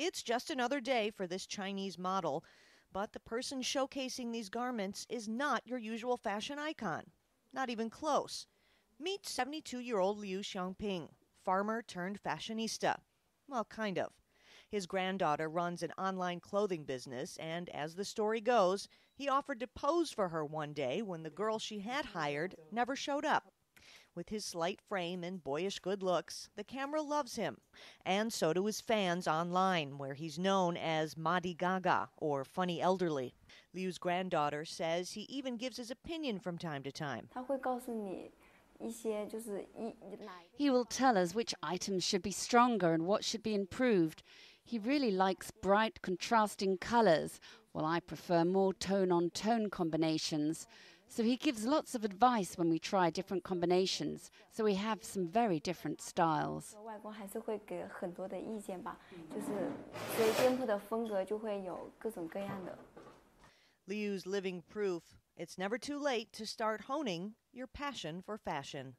It's just another day for this Chinese model, but the person showcasing these garments is not your usual fashion icon. Not even close. Meet 72 year old Liu Xiangping, farmer turned fashionista. Well, kind of. His granddaughter runs an online clothing business, and as the story goes, he offered to pose for her one day when the girl she had hired never showed up. With his slight frame and boyish good looks, the camera loves him, and so do his fans online, where he's known as Madi Gaga or Funny Elderly. Liu's granddaughter says he even gives his opinion from time to time. He will tell us which items should be stronger and what should be improved. He really likes bright, contrasting colours, while I prefer more tone on tone combinations. So he gives lots of advice when we try different combinations. So we have some very different styles. Liu's living proof it's never too late to start honing your passion for fashion.